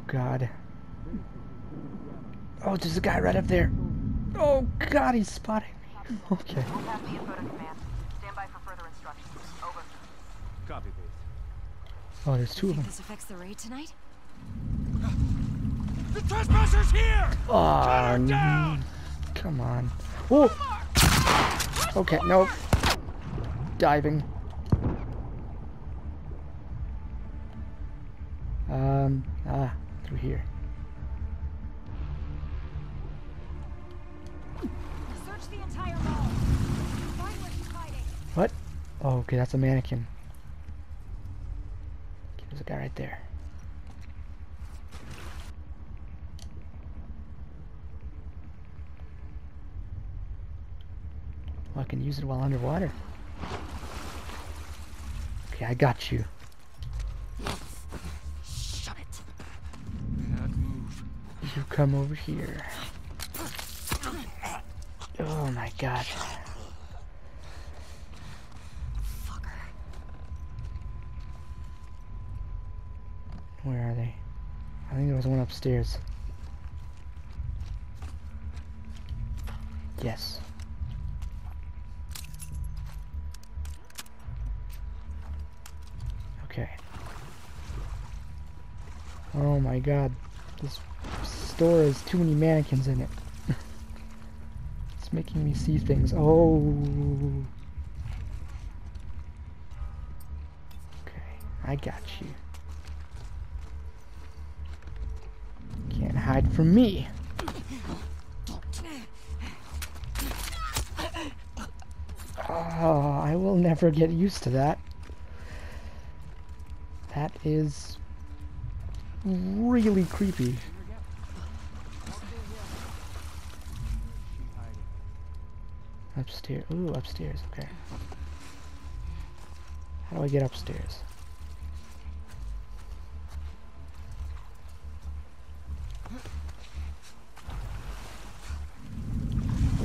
Oh god. Oh, there's a guy right up there. Oh god, he's spotting me. Okay. We'll pass the info to command. Stand by for further instructions. Over. Copy, base. Oh, there's two of them. this affects the raid tonight? The trespasser's here! Oh, her n- down! come on. Oh! Okay, nope. Diving. Here. Search the entire mall. Find where he's hiding. What? Oh, okay, that's a mannequin. Okay, there's a guy right there. Oh, I can use it while underwater. Okay, I got you. Come over here. Oh my god. Where are they? I think there was one upstairs. Yes. Okay. Oh my god. This store has too many mannequins in it. it's making me see things. Oh. Okay, I got you. Can't hide from me. Oh, I will never get used to that. That is really creepy. Upstairs. Ooh, upstairs. Okay. How do I get upstairs?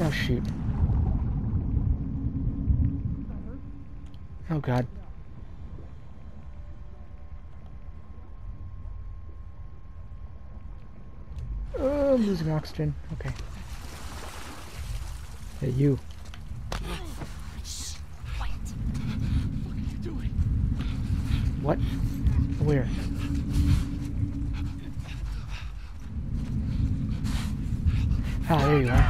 Oh shoot. Oh god. Oh, I'm losing oxygen. Okay. Hey, you. What? Where? Ah, there you are.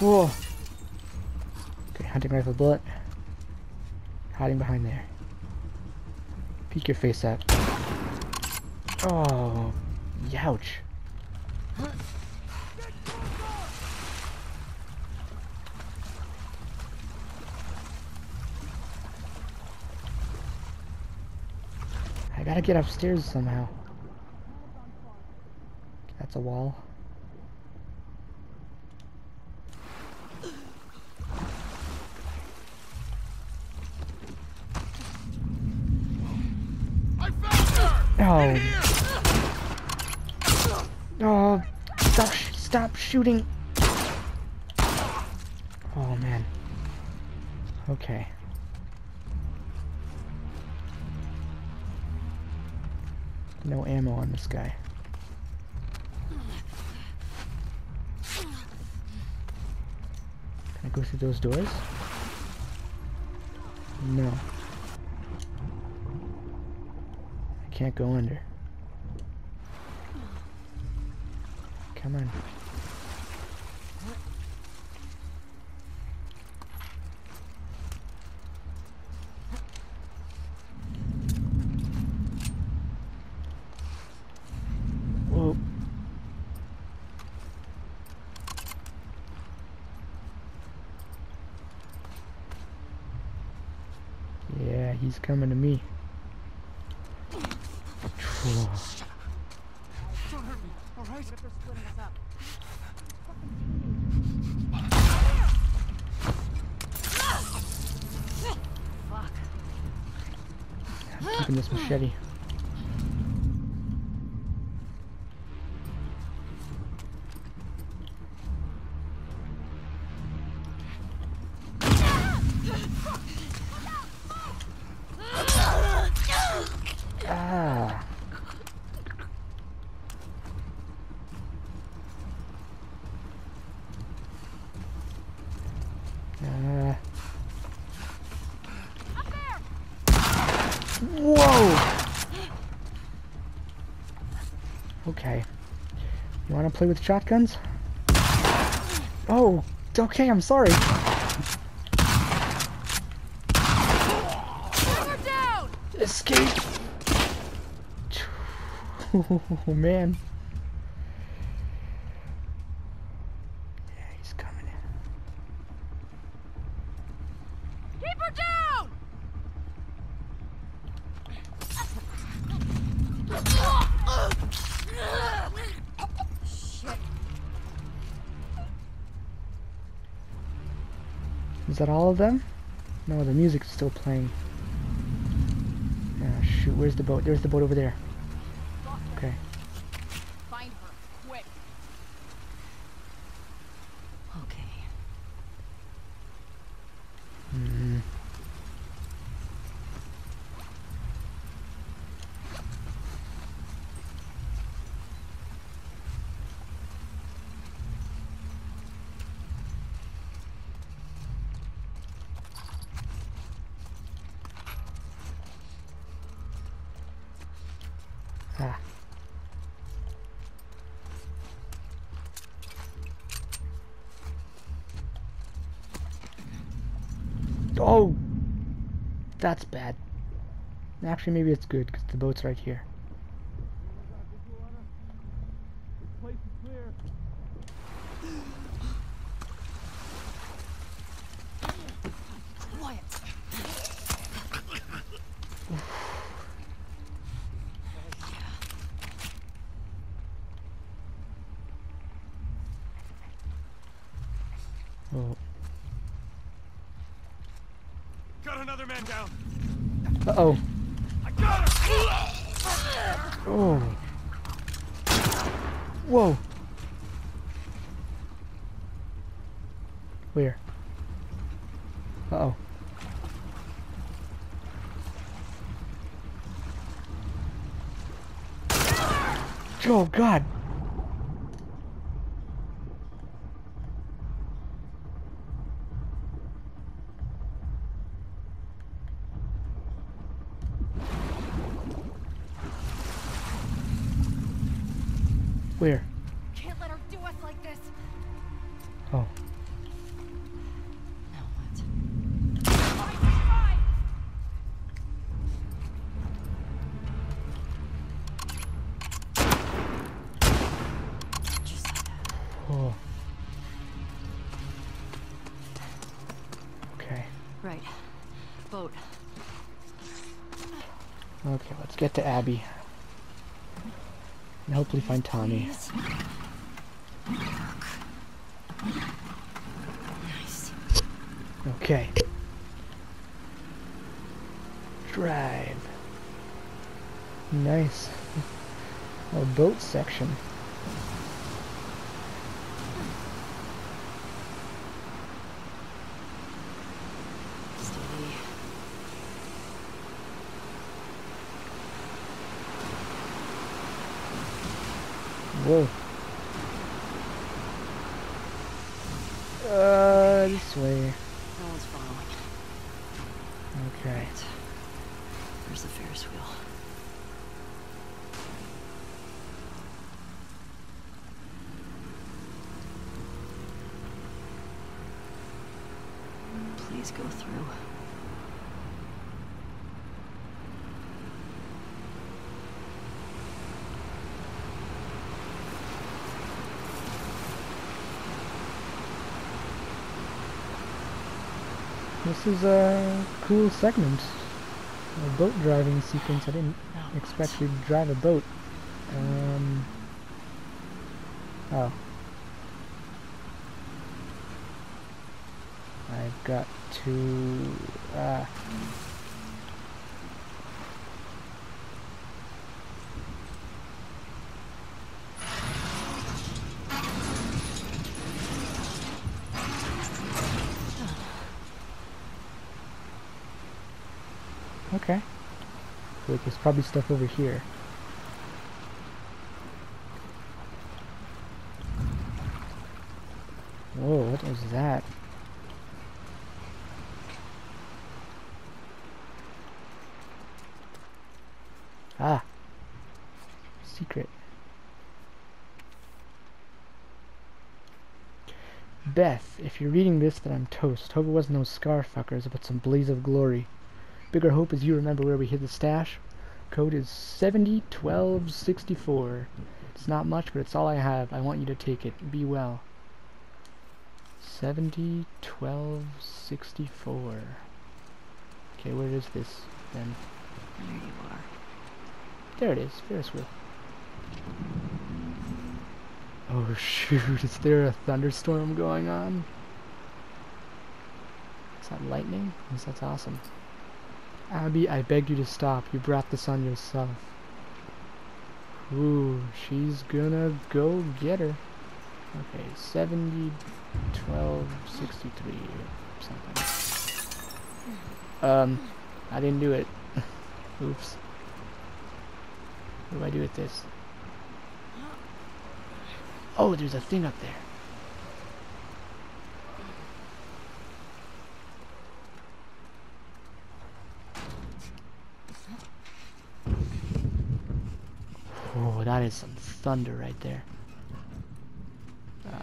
Whoa. Okay, hunting rifle bullet. Hiding behind there. Peek your face out. Oh, youch. I gotta get upstairs somehow. That's a wall. Her! Oh. Here! Oh, stop, sh stop shooting. Oh, man. Okay. Ammo on this guy. Can I go through those doors? No. I can't go under. Come on. Whoa. Yeah, he's coming to me. Phew. Don't hurt me, alright? They're splitting us coming to me. Fucking this machete. Play with shotguns? Oh, okay, I'm sorry. Escape! Oh man. Yeah, he's coming in. Keep her down! Shit. Is that all of them? No, the music's still playing. Ah, shoot, where's the boat? There's the boat over there. Okay. Find her, quick. Okay. Mm. Oh! That's bad. Actually, maybe it's good, because the boat's right here. Place is clear. Quiet. Oh. Got another man down. Uh-oh. Oh. Whoa. Where? Uh-oh. Oh, God. Where? Can't let her do us like this. Oh. Now what? Fine, fine. Just like that. Oh. Okay. Right. Boat. Okay, let's get to Abby. And hopefully find Tommy. Please. Nice. Okay. Drive. Nice. A boat section. Whoa. Uh, this way. No one's following. Okay. Right. Where's the Ferris wheel? Please go through. This is a cool segment. A boat driving sequence. I didn't expect to drive a boat. Um. Oh. I've got to. Uh, Okay. Wait, there's probably stuff over here. Whoa, What is that? Ah. Secret. Beth, if you're reading this, then I'm toast. Hope it wasn't those scar fuckers, but some blaze of glory. Bigger hope is you remember where we hid the stash. Code is 701264. It's not much, but it's all I have. I want you to take it. Be well. 701264. Okay, where is this then? There you are. There it is, Ferris wheel. Oh shoot, is there a thunderstorm going on? Is that lightning? Yes, that's awesome. Abby, I begged you to stop. You brought this on yourself. Ooh, she's gonna go get her. Okay, 70, 12, 63, or something. Um, I didn't do it. Oops. What do I do with this? Oh, there's a thing up there. Oh, that is some thunder right there.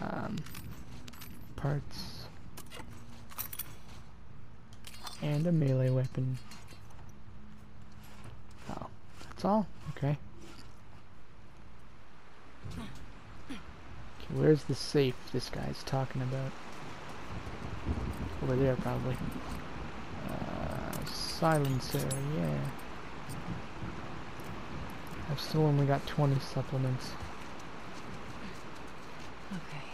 Um, parts. And a melee weapon. Oh, that's all? Okay. Okay, where's the safe this guy's talking about? Over there, probably. Uh, silencer, yeah. I've still only got 20 supplements. Okay.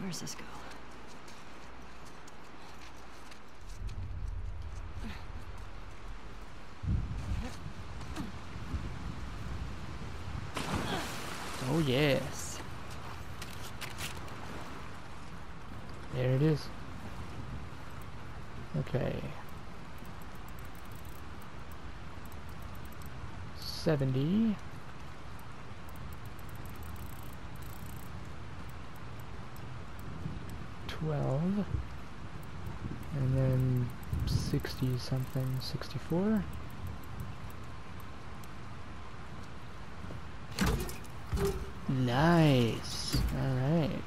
Where's this go? Oh yes. There it is. Okay. Seventy. Twelve. And then sixty something, sixty-four. Nice. Alright.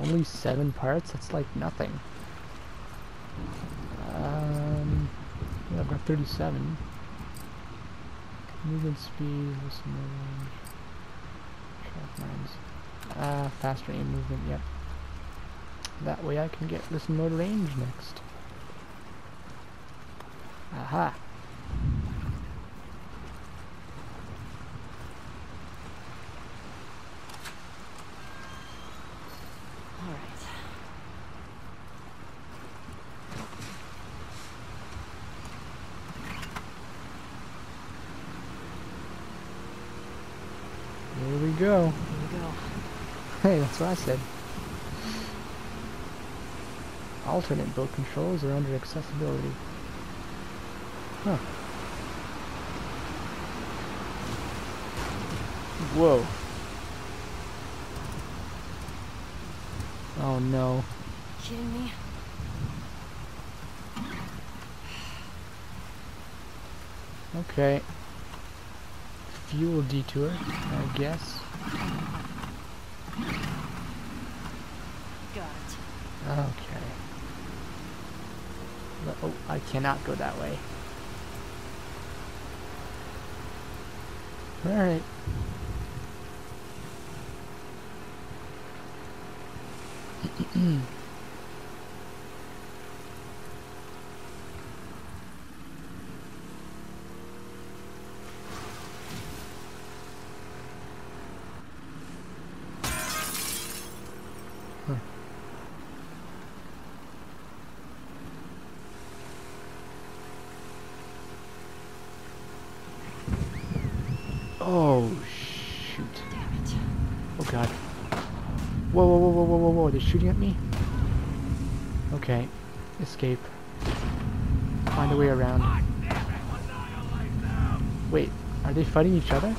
Only seven parts? That's like nothing. Yeah, I've got 37. Movement speed, listen more range. Sharp minds. Ah, faster aim movement, yep. That way I can get this mode range next. Aha. All right. Here we go. Here we go. Hey, that's what I said. Alternate boat controls are under accessibility. Huh. Whoa. Oh no. Kidding me? Okay. Fuel detour, I guess. Got it. Okay. But- Oh, I cannot go that way. Alright. Oh, shoot. Damn it. Oh god. Whoa, whoa, whoa, whoa, whoa, whoa, whoa, they're shooting at me? Okay. Escape. Find a way around. Wait, are they fighting each other?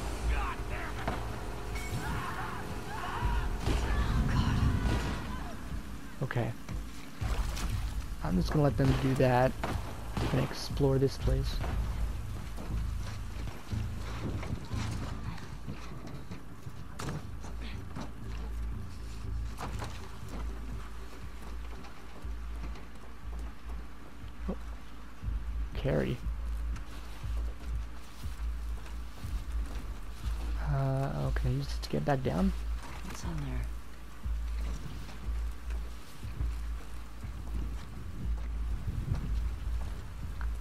Okay. I'm just gonna let them do that and explore this place. carry. Uh, okay, use this to get back down. What's on there?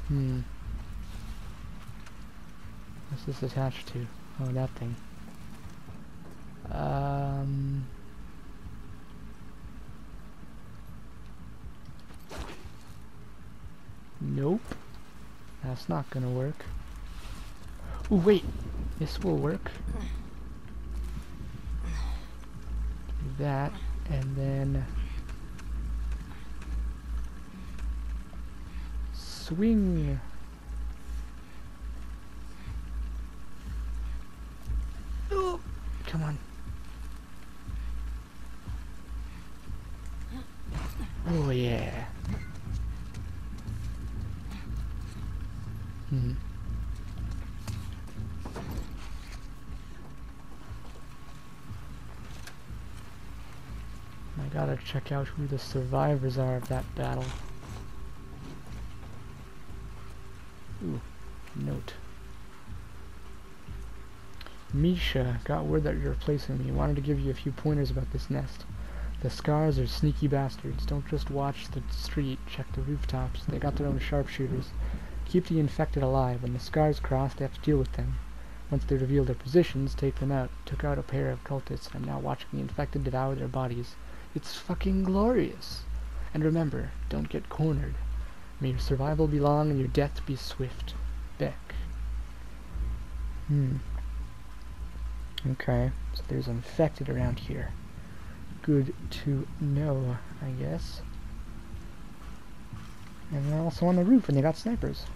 Hmm. What's this attached to? Oh, that thing. Um. Nope. That's not gonna work. Oh wait, this will work. Do that, and then swing. Oh, come on. Oh yeah. Hmm. I gotta check out who the survivors are of that battle. Ooh, note. Misha, got word that you're replacing me. Wanted to give you a few pointers about this nest. The scars are sneaky bastards. Don't just watch the street, check the rooftops. They got their own sharpshooters. Keep the infected alive. When the scars cross, they have to deal with them. Once they reveal their positions, take them out. Took out a pair of cultists. I'm now watching the infected devour their bodies. It's fucking glorious. And remember, don't get cornered. May your survival be long and your death be swift. Beck. Hmm. Okay, so there's infected around here. Good to know, I guess. And they're also on the roof and they got snipers.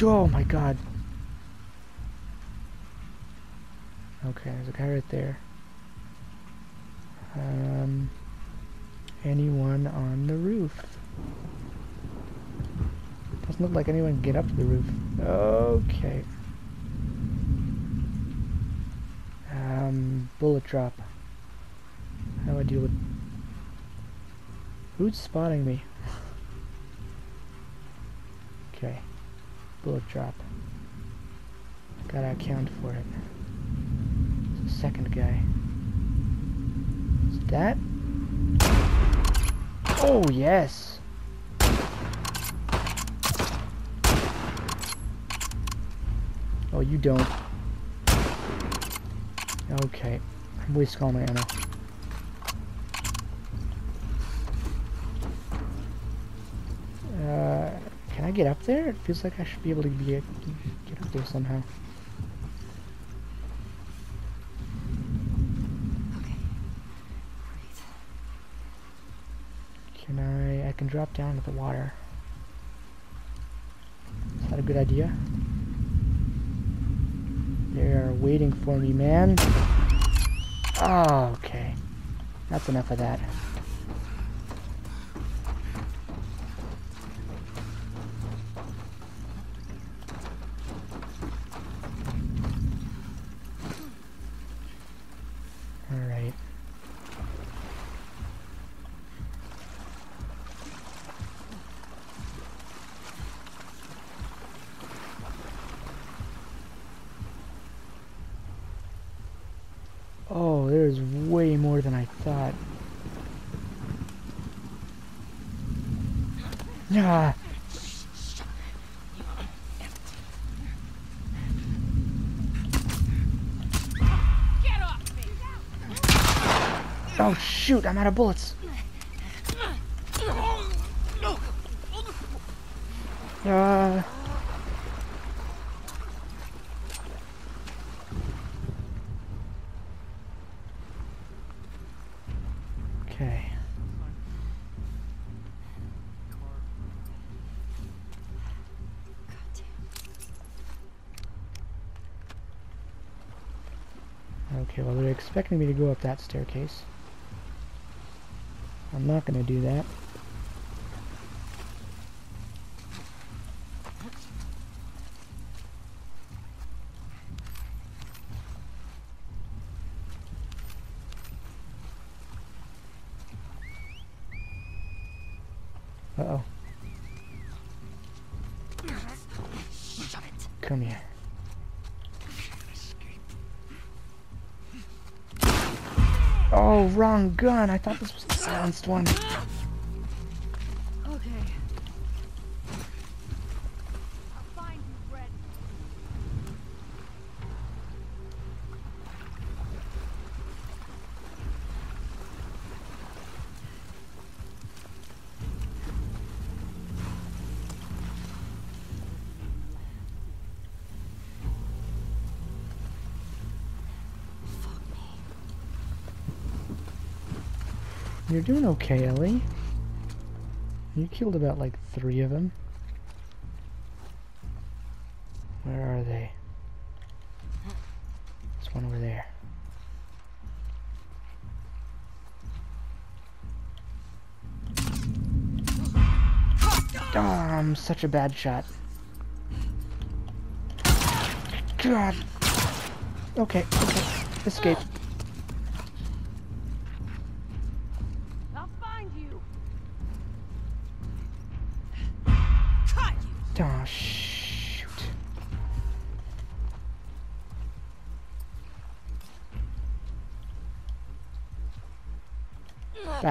Oh my god. Okay, there's a guy right there. Um, anyone on the roof? Doesn't look like anyone get up to the roof. Okay. Um, bullet drop. How do I deal with... Who's spotting me? okay. Bullet drop. Gotta account for it. Second guy. Is that? Oh, yes! Oh, you don't. Okay. I'm wasting all my ammo. Uh, can I get up there? It feels like I should be able to get, get up there somehow. Okay. Great. Can Drop down to the water. Is that a good idea? They're waiting for me, man. Oh, okay. That's enough of that. Alright. Oh, there's way more than I thought. Yeah. Oh shoot, I'm out of bullets. Expecting me to go up that staircase. I'm not gonna do that. Oh, wrong gun. I thought this was the silenced one. You're doing okay, Ellie. You killed about like three of them. Where are they? There's one over there. I'm such a bad shot. God. Okay, okay. Escape.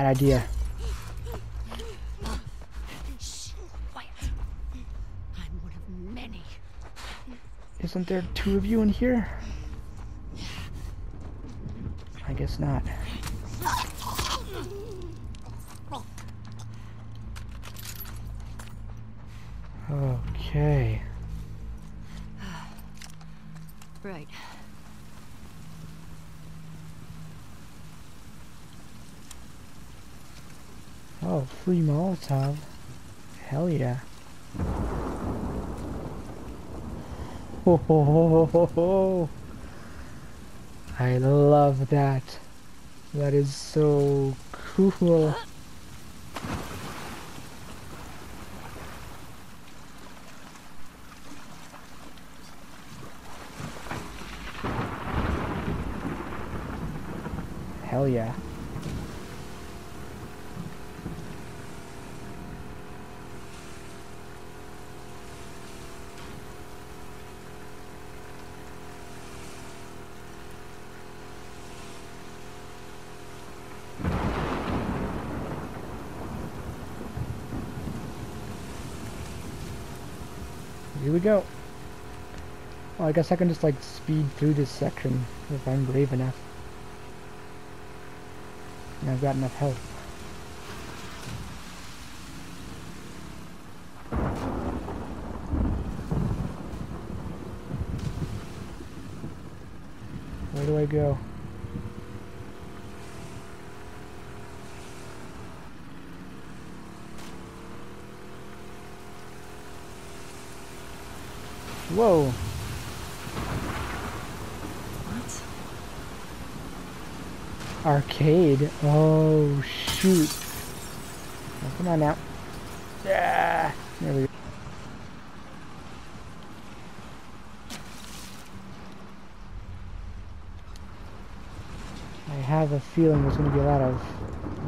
Idea. Isn't there two of you in here? I guess not. Okay. Right. Oh, free Molotov. Hell yeah. Ho ho ho ho ho ho. I love that. That is so cool. Hell yeah. Here we go. Well, I guess I can just like speed through this section if I'm brave enough. And I've got enough health. Where do I go? Whoa! What? Arcade. Oh shoot. Oh, come on now. Yeah. There we go. I have a feeling there's going to be a lot of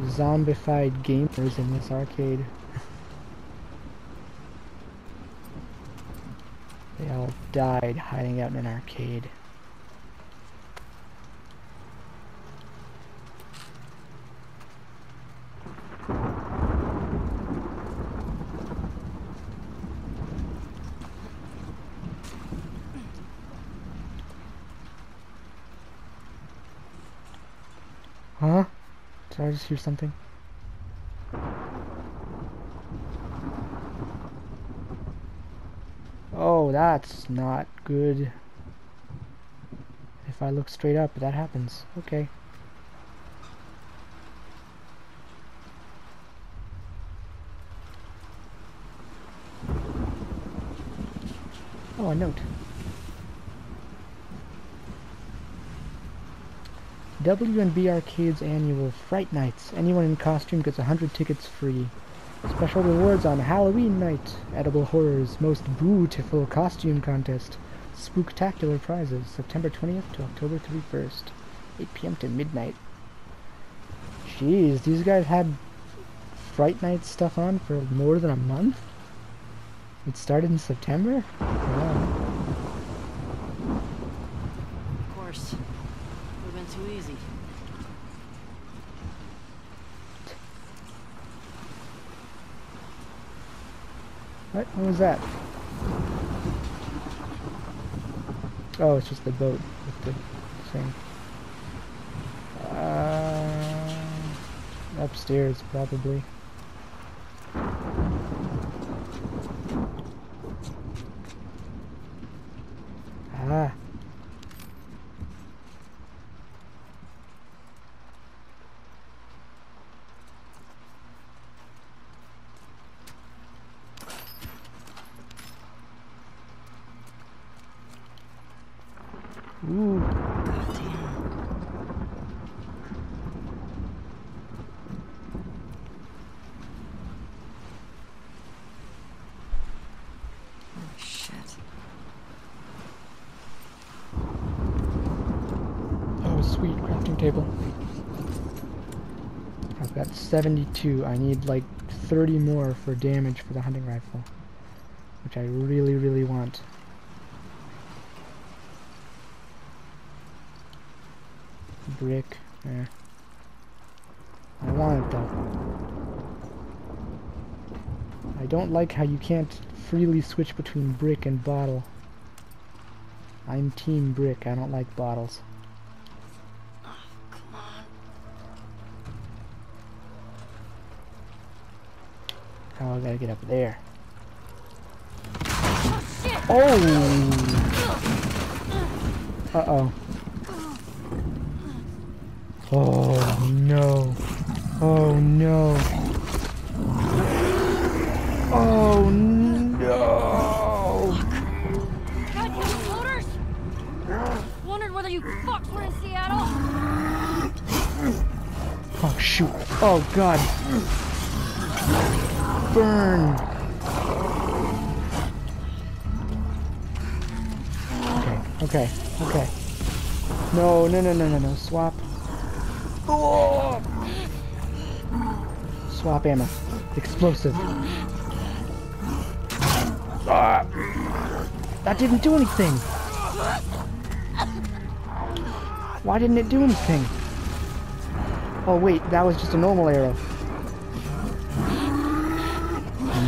zombified gamers in this arcade. they all died hiding out in an arcade. Huh? Hear something? Oh, that's not good. If I look straight up, that happens. Okay. Oh, a note. W&B Arcade's annual Fright Nights. Anyone in costume gets 100 tickets free. Special rewards on Halloween night. Edible horrors. Most beautiful costume contest. Spooktacular prizes. September 20th to October 31st. 8 p.m. to midnight. Jeez, these guys had Fright Night stuff on for more than a month? It started in September? Wow. worse. Would have been too easy. What? What was that? Oh, it's just the boat with the thing. Uh, upstairs, probably. Ah. Ooh. Shit. Oh, sweet crafting table. I've got 72. I need like 30 more for damage for the hunting rifle, which I really, really want. Brick. Eh. I want it though. I don't like how you can't freely switch between brick and bottle. I'm team brick. I don't like bottles. Oh, I gotta get up there. Oh! Oh! Uh-oh. Oh, no. Oh, no. Oh, no! Goddamn floaters! Wondered whether you fucks were in Seattle. Oh, shoot. Oh, God. Burn. Okay, okay, okay. No, no, no, no, no, no. Swap. Oh! Swap ammo. Explosive. Ah! That didn't do anything. Why didn't it do anything? Oh wait, that was just a normal arrow.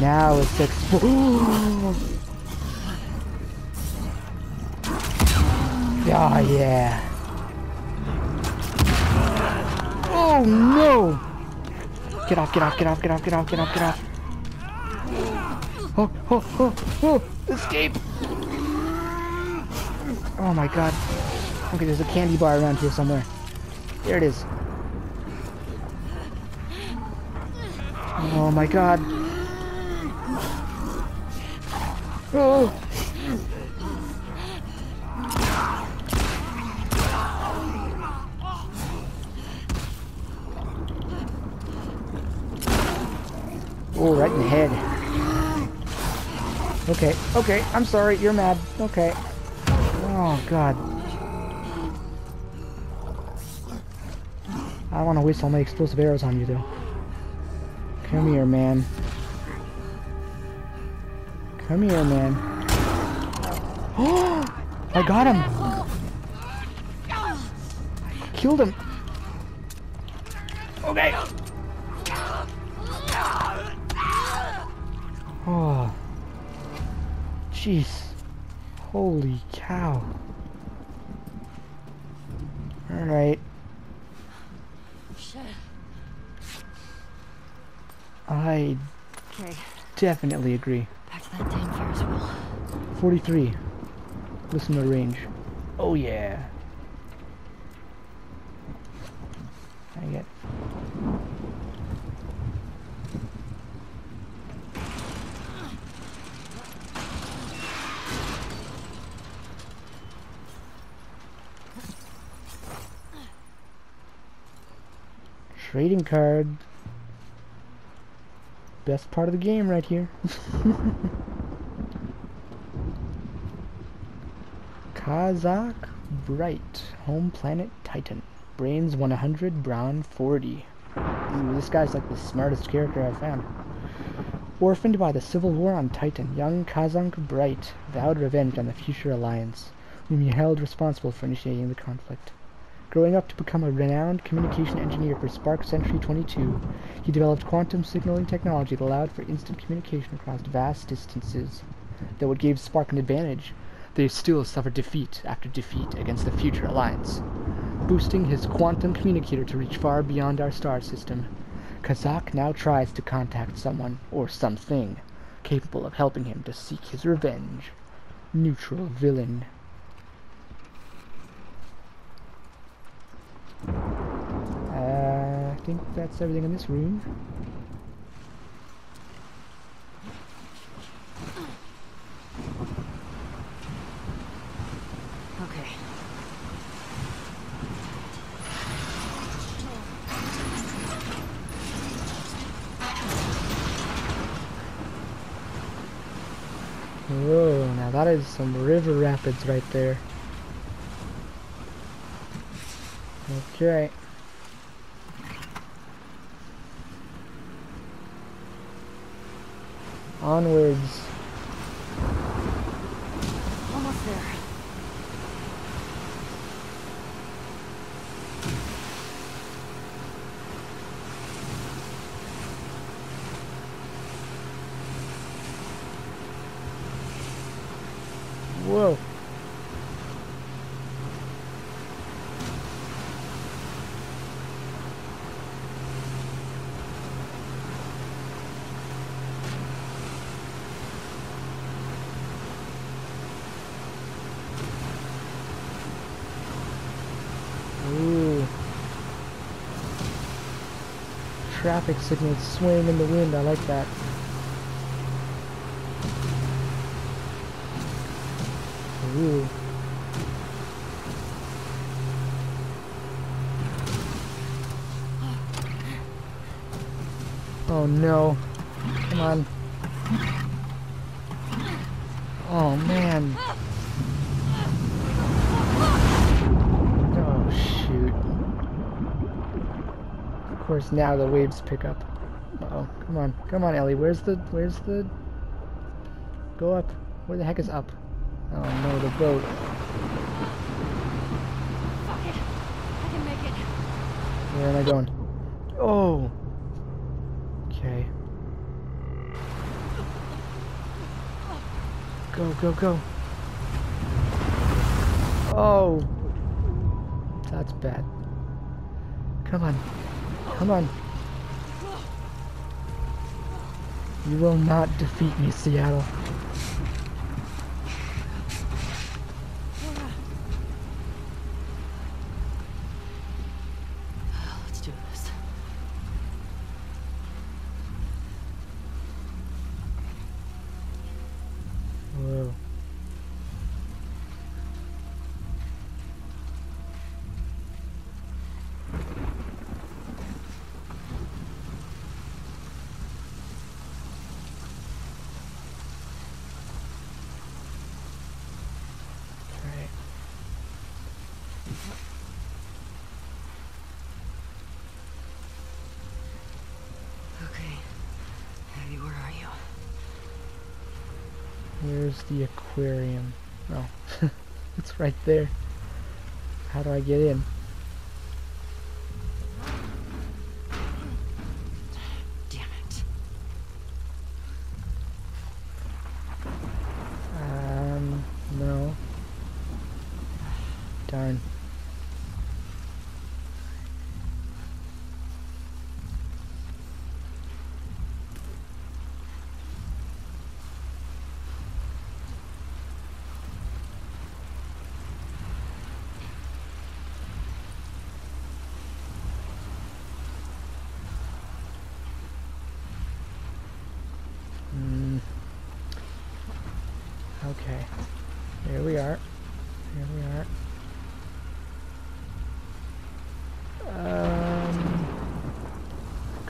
Now it's explode. oh ah, yeah. Oh no! Get off, get off, get off, get off, get off, get off, get off. Oh, oh, oh, oh! Escape! Oh my god. Okay, there's a candy bar around here somewhere. There it is. Oh my god. Oh! Oh, right in the head. Okay, okay, I'm sorry, you're mad. Okay. Oh, God. I don't want to waste all my explosive arrows on you, though. Come here, man. Come here, man. Oh! I got him! Killed him! Okay! Oh. Jeez. Holy cow. Alright. Shit. I Okay, definitely agree. back to that damn Ferris wheel. 43. Listen to range. Oh yeah. I get. Trading card. Best part of the game right here. Kazakh Bright, home planet Titan. Brains 100, Brown 40. Ooh, this guy's like the smartest character I've found. Orphaned by the civil war on Titan, young Kazakh Bright vowed revenge on the future alliance. whom he held responsible for initiating the conflict. Growing up to become a renowned communication engineer for Spark Century 22, he developed quantum signaling technology that allowed for instant communication across vast distances. Though it gave Spark an advantage, they still suffered defeat after defeat against the Future Alliance. Boosting his quantum communicator to reach far beyond our star system, Kazak now tries to contact someone, or something, capable of helping him to seek his revenge. Neutral villain. Uh, I think that's everything in this room. Okay. Whoa, now that is some river rapids right there. Okay. Onwards. Almost there. Ooh. Traffic signals swaying in the wind, I like that. Ooh. Oh no. Come on. Oh man. Oh shoot. Of course now the waves pick up. Uh oh. Come on. Come on, Ellie. Where's the where's the Go up. Where the heck is up? Oh no, the boat. Fuck it. I can make it. Where am I going? Oh. Okay. Go, go. Oh. That's bad. Come on. Come on. You will not defeat me, Seattle. Let's do this. Whoa. Okay. Okay. Abby, where are you? Where's the aquarium? Oh, it's right there. How do I get in?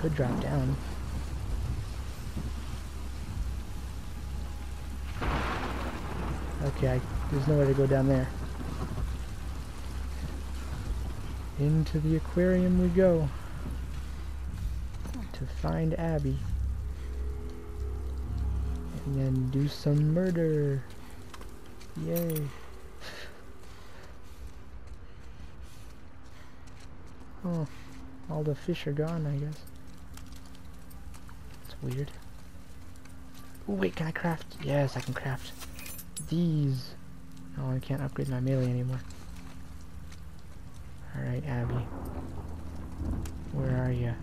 could drop down. Okay, I, there's nowhere to go down there. Into the aquarium we go. To find Abby. And then do some murder. Yay. Oh, all the fish are gone, I guess. Weird. Oh wait, can I craft? Yes, I can craft these. Oh, I can't upgrade my melee anymore. Alright, Abby. Where are you?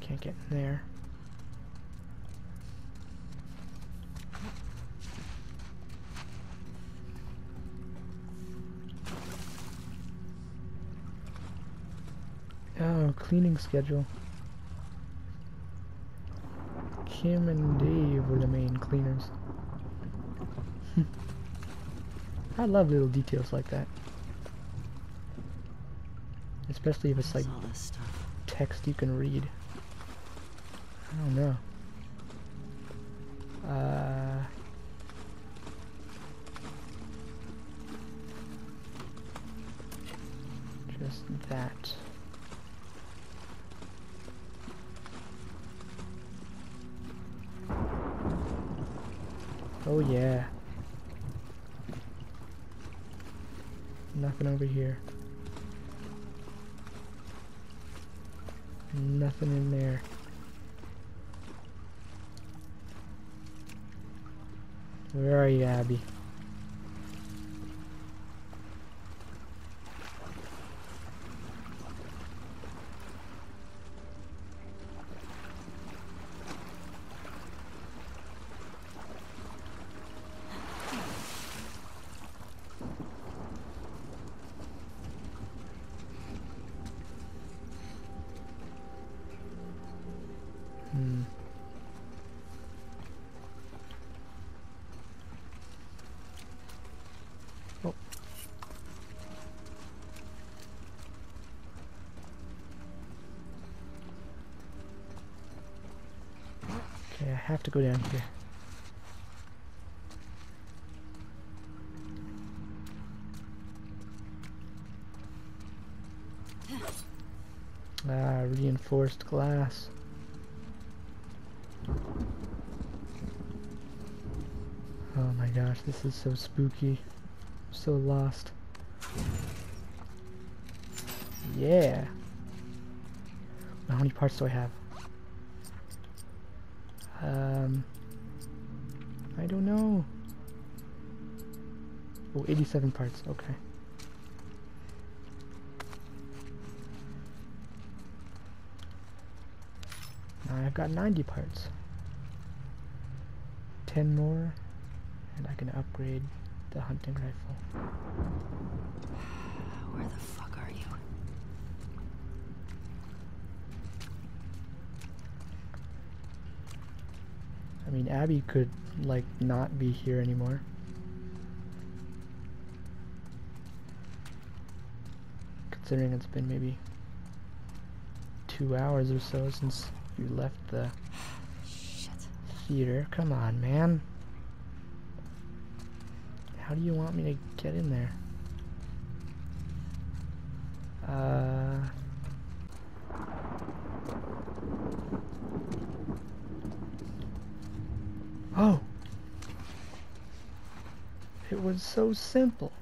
Can't get in there. Oh, cleaning schedule. Kim and Dave were the main cleaners. I love little details like that. Especially if it's like text you can read. Oh yeah. Nothing over here. Nothing in there. Where are you, Abby? Have to go down here. Ah, reinforced glass. Oh my gosh, this is so spooky. I'm so lost. Yeah. How many parts do I have? Um, I don't know. Oh, 87 parts, okay. Now I've got 90 parts. 10 more, and I can upgrade the hunting rifle. Where the fuck are you? I mean, Abby could, like, not be here anymore. Considering it's been maybe two hours or so since you left the Shit. theater. Come on, man. How do you want me to get in there? Uh... Oh! It was so simple.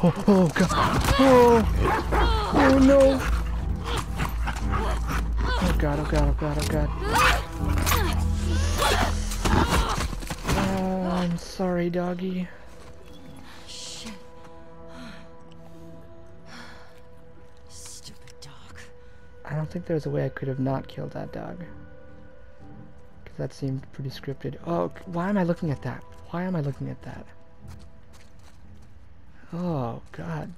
Oh, oh god. Oh. Oh no. Oh god, oh god, oh god, oh god. Oh, I'm sorry, doggy. Shit. Stupid dog. I don't think there's a way I could have not killed that dog. Because that seemed pretty scripted. Oh, why am I looking at that? Why am I looking at that? Oh, God.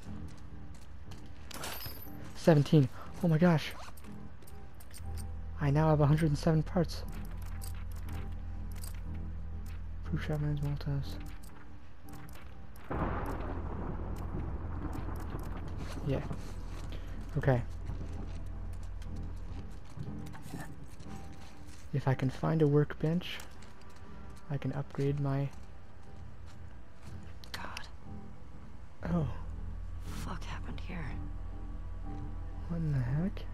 17. Oh my gosh. I now have 107 parts. Proof shot mines, Yeah. Okay. If I can find a workbench, I can upgrade my Oh, fuck happened here? what in the heck?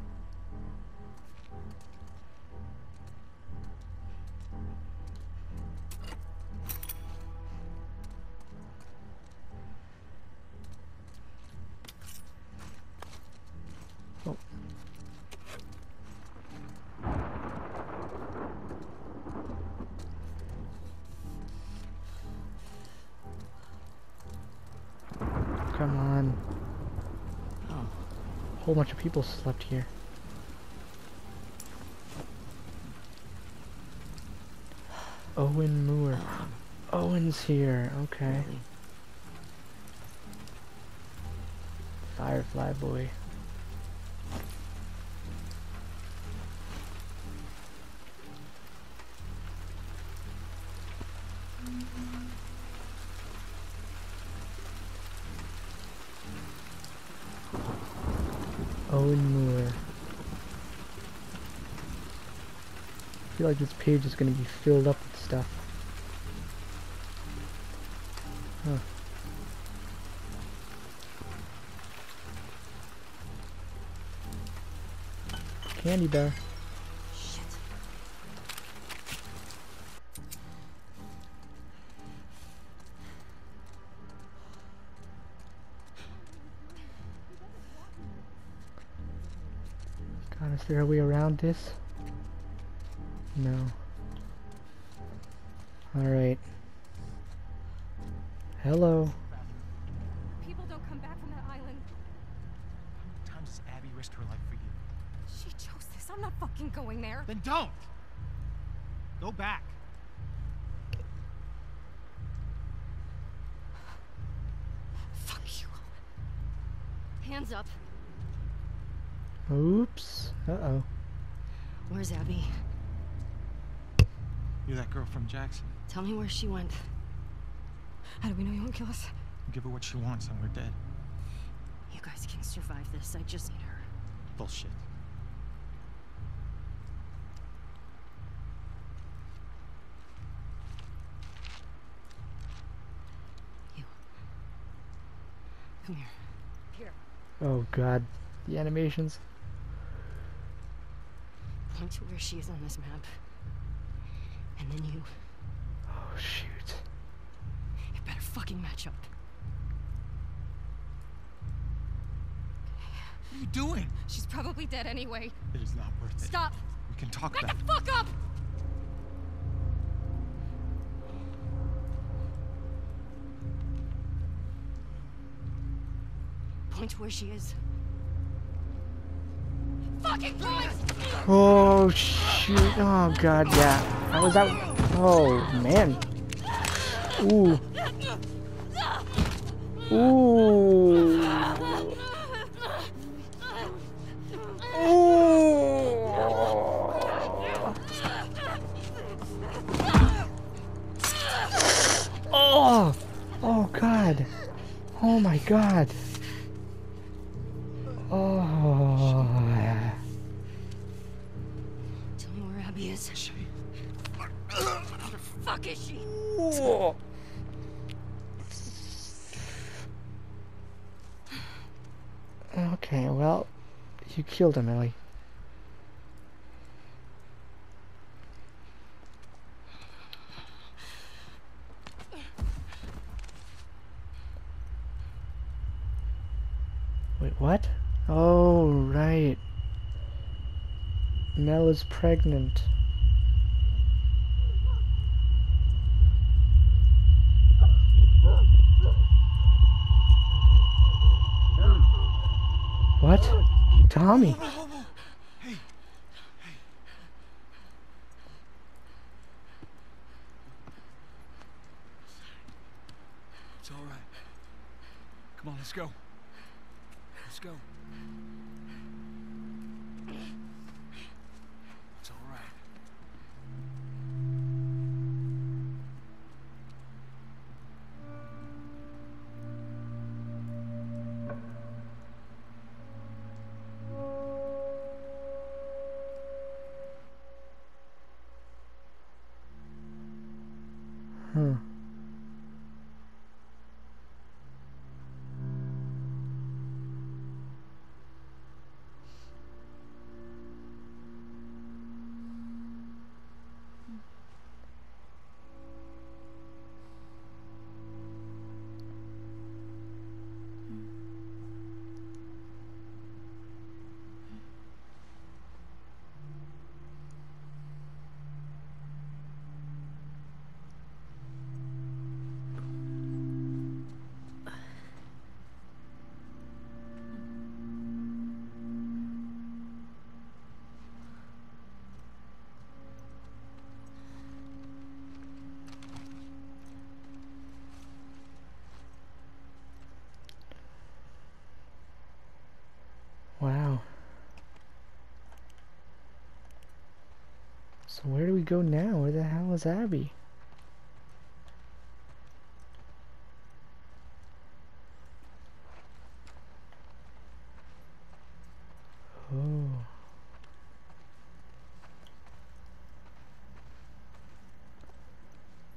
Whole bunch of people slept here. Owen Moore. Owen's here. Okay. really? Firefly boy. Feel like this page is gonna be filled up with stuff. Huh. Candy bar. Shit. God, is there a way around this? You're that girl from Jackson. Tell me where she went. How do we know you won't kill us? Give her what she wants and we're dead. You guys can survive this. I just need her. Bullshit. You. Come here. Here. Oh god. The animations. Point to where she is on this map. And then you. Oh shoot. You better fucking match up. What are you doing? She's probably dead anyway. It is not worth it. Stop. We can talk Back about the fuck up! Point to where she is. Fucking point! Oh shoot. Oh god, yeah. I was out. Oh man. Ooh. Ooh. Ooh. Oh. Oh god. Oh my god. Okay, well, you killed him, Ellie. Wait, what? Oh, right. Mel is pregnant. Tommy. So where do we go now? Where the hell is Abby? Oh.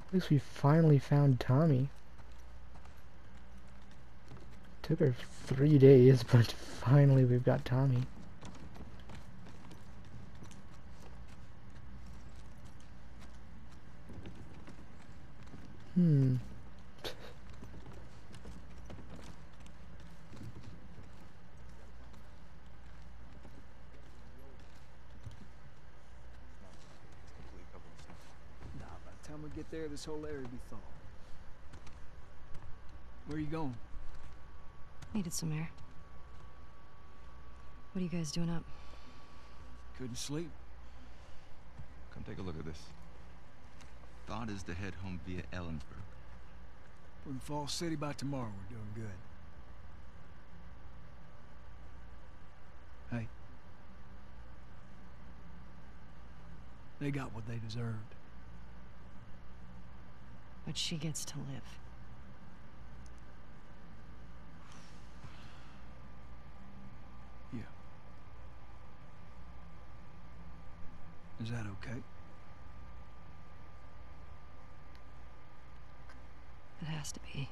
At least we finally found Tommy. Took her three days, but finally we've got Tommy. Hmm. Nah, by the time we get there, this whole area will be thawed. Where are you going? Needed some air. What are you guys doing up? Couldn't sleep. Come take a look at this. Thought is to head home via Ellensburg. We're in Fall City by tomorrow. We're doing good. Hey. They got what they deserved. But she gets to live. Yeah. Is that okay? It has to be.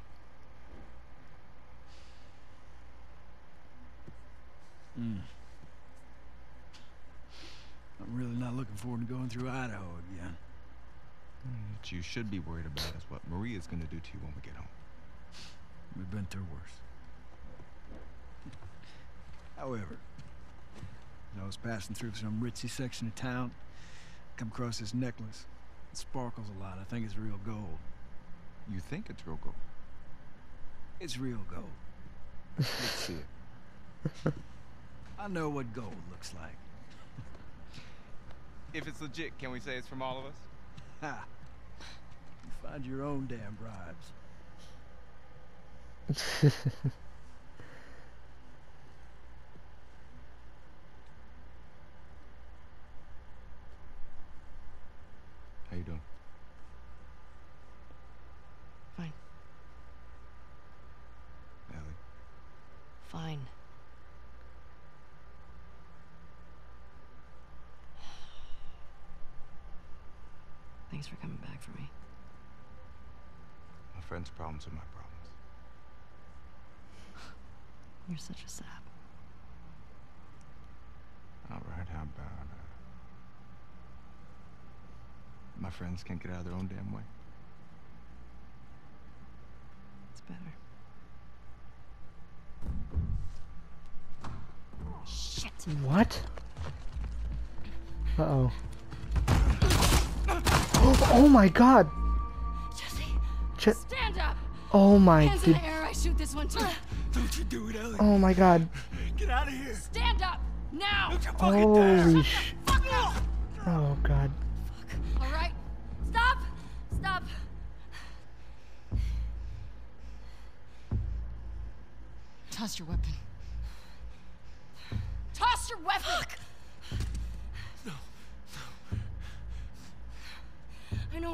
Hmm. I'm really not looking forward to going through Idaho again. What you should be worried about is what Maria's gonna do to you when we get home. We've been through worse. However, as I was passing through some ritzy section of town, come across this necklace. It sparkles a lot. I think it's real gold. You think it's real gold? It's real gold. Let's see it. I know what gold looks like. If it's legit, can we say it's from all of us? Ha! You find your own damn bribes. How you doing? Fine. Ellie. Fine. Thanks for coming back for me. My friend's problems are my problems. You're such a sap. All right, how about uh, my friends can't get out of their own damn way? It's better. Shit. What? Uh-oh. Oh my god! Jesse, Ch- stand up. oh my Hands in the air. I shoot this one too. Don't you do it, Ellie. Oh my god. Get out of here. Stand up now. Don't you fucking dare. Sh- Fuck up. Oh god. All right. Stop. Stop. Toss your weapon. Toss your weapon. I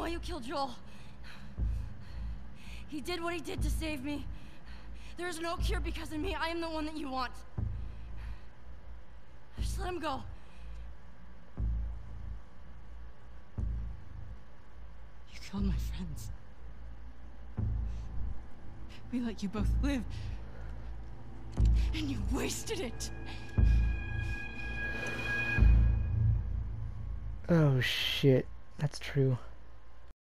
why you killed Joel. He did what he did to save me. There is no cure because of me. I am the one that you want. Just let him go. You killed my friends. We let you both live. And you wasted it. Oh shit. That's true.